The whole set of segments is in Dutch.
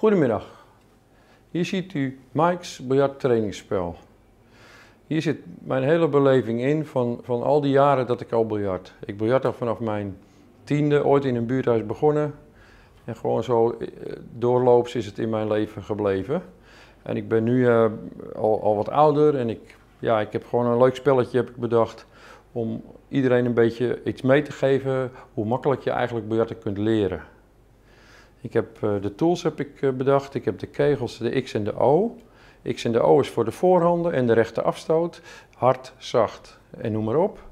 Goedemiddag. Hier ziet u Mike's biljarttrainingsspel. Hier zit mijn hele beleving in van, van al die jaren dat ik al biljart. Ik biljart al vanaf mijn tiende, ooit in een buurthuis begonnen. En gewoon zo eh, doorloops is het in mijn leven gebleven. En ik ben nu uh, al, al wat ouder en ik, ja, ik heb gewoon een leuk spelletje heb ik bedacht om iedereen een beetje iets mee te geven hoe makkelijk je eigenlijk biljarten kunt leren. Ik heb uh, de tools heb ik uh, bedacht, ik heb de kegels, de X en de O. X en de O is voor de voorhanden en de rechte afstoot, hard, zacht en noem maar op.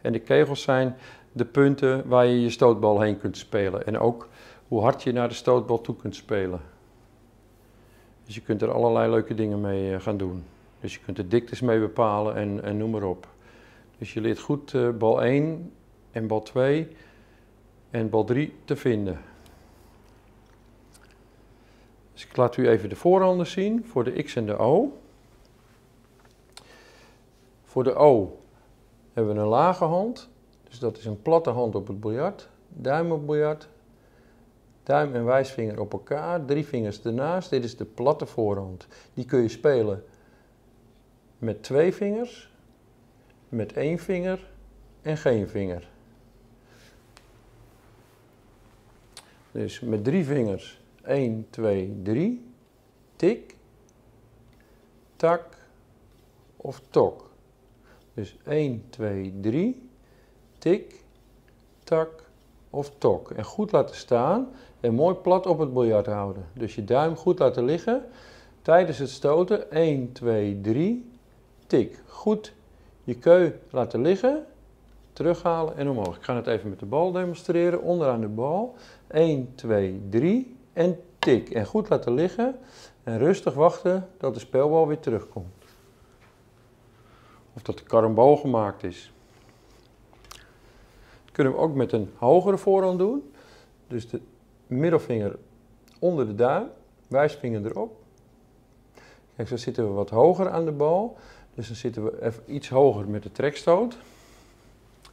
En de kegels zijn de punten waar je je stootbal heen kunt spelen en ook hoe hard je naar de stootbal toe kunt spelen. Dus je kunt er allerlei leuke dingen mee uh, gaan doen. Dus je kunt de diktes mee bepalen en, en noem maar op. Dus je leert goed bal 1 en bal 2 en bal 3 te vinden. Dus ik laat u even de voorhanden zien voor de X en de O. Voor de O hebben we een lage hand. Dus dat is een platte hand op het biljart. Duim op biljart. Duim en wijsvinger op elkaar. Drie vingers ernaast. Dit is de platte voorhand. Die kun je spelen met twee vingers, met één vinger en geen vinger. Dus met drie vingers 1, 2, 3, tik, tak of tok. Dus 1, 2, 3, tik, tak of tok. En goed laten staan en mooi plat op het biljart houden. Dus je duim goed laten liggen. Tijdens het stoten 1, 2, 3, tik. Goed je keu laten liggen, terughalen en omhoog. Ik ga het even met de bal demonstreren. Onderaan de bal. 1, 2, 3 en tik. En goed laten liggen en rustig wachten dat de spelbal weer terugkomt. Of dat de karambool gemaakt is. Dat kunnen we ook met een hogere voorhand doen. Dus de middelvinger onder de duim, wijsvinger erop. Kijk, zo zitten we wat hoger aan de bal. Dus dan zitten we even iets hoger met de trekstoot.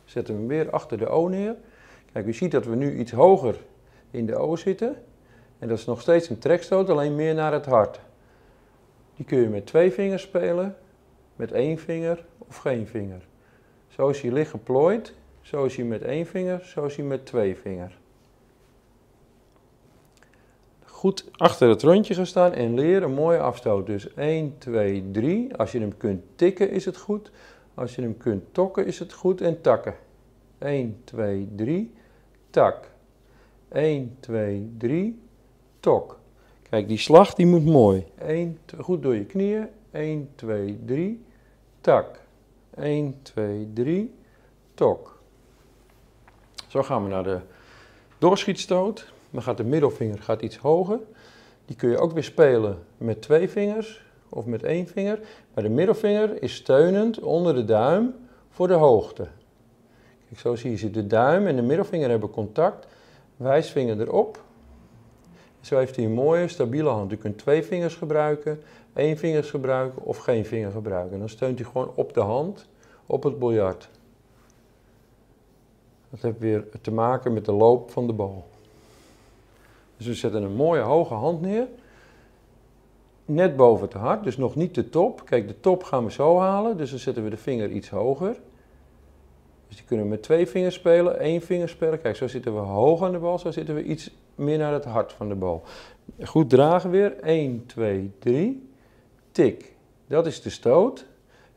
Zetten we weer achter de O neer. Kijk, u ziet dat we nu iets hoger in de O zitten. En dat is nog steeds een trekstoot, alleen meer naar het hart. Die kun je met twee vingers spelen, met één vinger of geen vinger. Zo is hij liggen plooit, zo is hij met één vinger, zo is hij met twee vinger. Goed achter het rondje gaan staan en leer een mooie afstoot. Dus 1, 2, 3. Als je hem kunt tikken is het goed. Als je hem kunt tokken is het goed. En takken. 1, 2, 3. Tak. 1, 2, 3 Kijk, die slag die moet mooi. 1, 2, goed door je knieën. 1, 2, 3, tak. 1, 2, 3, tok. Zo gaan we naar de doorschietstoot. Dan gaat de middelvinger gaat iets hoger. Die kun je ook weer spelen met twee vingers of met één vinger. Maar de middelvinger is steunend onder de duim voor de hoogte. Kijk, zo zie je de duim en de middelvinger hebben contact. Wijsvinger erop zo heeft hij een mooie, stabiele hand. U kunt twee vingers gebruiken, één vinger gebruiken of geen vinger gebruiken. Dan steunt hij gewoon op de hand, op het biljart. Dat heeft weer te maken met de loop van de bal. Dus we zetten een mooie hoge hand neer. Net boven het hart, dus nog niet de top. Kijk, de top gaan we zo halen, dus dan zetten we de vinger iets hoger. Dus die kunnen we met twee vingers spelen, één vinger spelen. Kijk, zo zitten we hoog aan de bal, zo zitten we iets meer naar het hart van de bal. Goed dragen weer. 1, 2, 3. Tik. Dat is de stoot.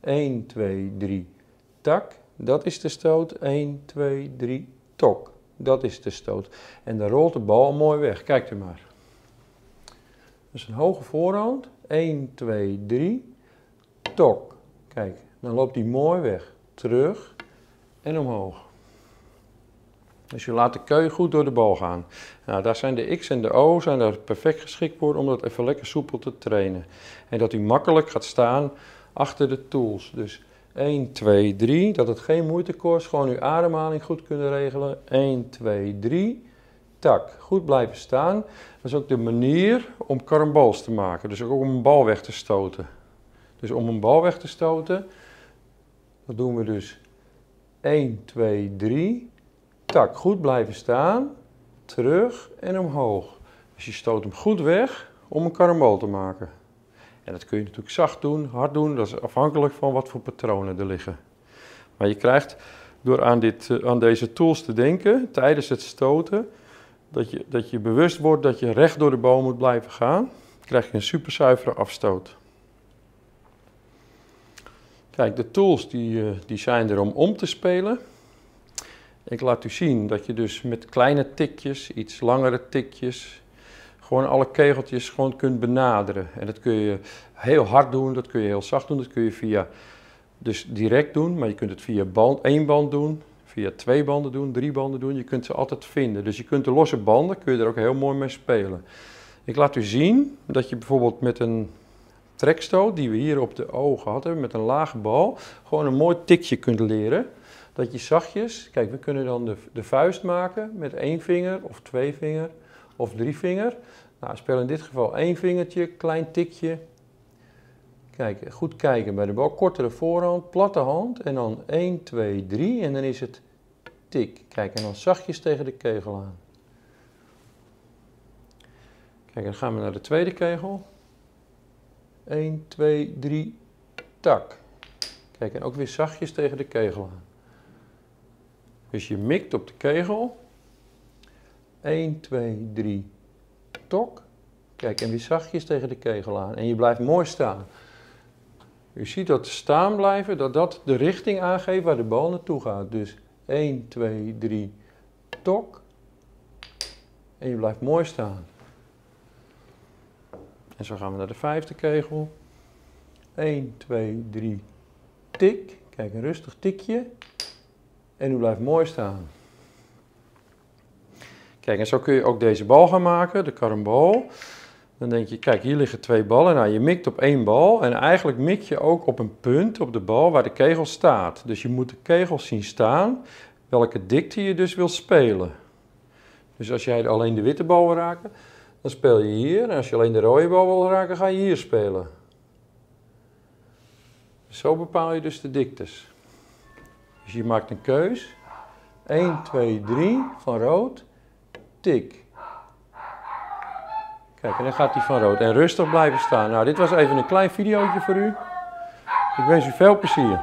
1, 2, 3. Tak. Dat is de stoot. 1, 2, 3. Tok. Dat is de stoot. En dan rolt de bal mooi weg. Kijk u maar. Dus een hoge voorhand. 1, 2, 3. Tok. Kijk, dan loopt hij mooi weg. Terug en omhoog. Dus je laat de keu goed door de bal gaan. Nou, daar zijn de X en de O zijn daar perfect geschikt voor om dat even lekker soepel te trainen. En dat u makkelijk gaat staan achter de tools. Dus 1, 2, 3, dat het geen moeite kost. Gewoon uw ademhaling goed kunnen regelen. 1, 2, 3. Tak, goed blijven staan. Dat is ook de manier om karambols te maken. Dus ook om een bal weg te stoten. Dus om een bal weg te stoten, dat doen we dus 1, 2, 3 tak, goed blijven staan, terug en omhoog. Dus je stoot hem goed weg om een karambool te maken. En dat kun je natuurlijk zacht doen, hard doen, dat is afhankelijk van wat voor patronen er liggen. Maar je krijgt door aan, dit, eh, aan deze tools te denken tijdens het stoten, dat je, dat je bewust wordt dat je recht door de boom moet blijven gaan, krijg je een super zuivere afstoot. Kijk, de tools die, eh, die zijn er om om te spelen. Ik laat u zien dat je dus met kleine tikjes, iets langere tikjes, gewoon alle kegeltjes gewoon kunt benaderen. En dat kun je heel hard doen, dat kun je heel zacht doen, dat kun je via dus direct doen, maar je kunt het via één band doen, via twee banden doen, drie banden doen. Je kunt ze altijd vinden. Dus je kunt de losse banden, kun je er ook heel mooi mee spelen. Ik laat u zien dat je bijvoorbeeld met een trekstoot, die we hier op de ogen hadden, met een lage bal, gewoon een mooi tikje kunt leren. Dat je zachtjes, kijk, we kunnen dan de, de vuist maken met één vinger of twee vinger of drie vinger. Nou, speel in dit geval één vingertje, klein tikje. Kijk, goed kijken bij de bal. Kortere voorhand, platte hand en dan 1, 2, 3 en dan is het tik. Kijk, en dan zachtjes tegen de kegel aan. Kijk, dan gaan we naar de tweede kegel. 1, 2, 3, tak. Kijk, en ook weer zachtjes tegen de kegel aan. Dus je mikt op de kegel. 1, 2, 3, tok. Kijk, en weer zachtjes tegen de kegel aan. En je blijft mooi staan. U ziet dat staan blijven, dat dat de richting aangeeft waar de bal naartoe gaat. Dus 1, 2, 3, tok. En je blijft mooi staan. En zo gaan we naar de vijfde kegel. 1, 2, 3, tik. Kijk, een rustig tikje. En u blijft mooi staan. Kijk, en zo kun je ook deze bal gaan maken, de karambol. Dan denk je, kijk, hier liggen twee ballen. Nou, je mikt op één bal en eigenlijk mik je ook op een punt op de bal waar de kegel staat. Dus je moet de kegel zien staan, welke dikte je dus wil spelen. Dus als jij alleen de witte bal wil raken, dan speel je hier. En als je alleen de rode bal wil raken, ga je hier spelen. Zo bepaal je dus de diktes. Dus je maakt een keus. 1, 2, 3 van rood. Tik. Kijk, en dan gaat hij van rood. En rustig blijven staan. Nou, dit was even een klein videootje voor u. Ik wens u veel plezier.